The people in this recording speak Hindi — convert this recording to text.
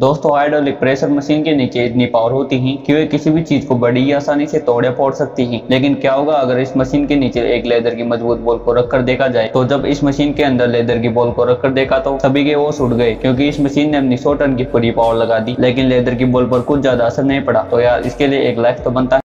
दोस्तों हाइड्रोलिक प्रेशर मशीन के नीचे इतनी पावर होती है कि वे किसी भी चीज़ को बड़ी ही आसानी से तोड़े फोड़ सकती है। लेकिन क्या होगा, अगर इस मशीन के नीचे एक लेदर की मज़बूत बॉल को रखकर देखा जाए तो जब इस मशीन के अंदर लेदर की बॉल को रखकर देखा तो सभी के वो उठ गए, क्योंकि इस मशीन ने अपनी सौ टन की पूरी पावर लगा दी, लेकिन लेदर की बॉल पर कुछ ज़्यादा असर नहीं पड़ा। तो यार, इसके लिए एक लाइफ तो बनता है।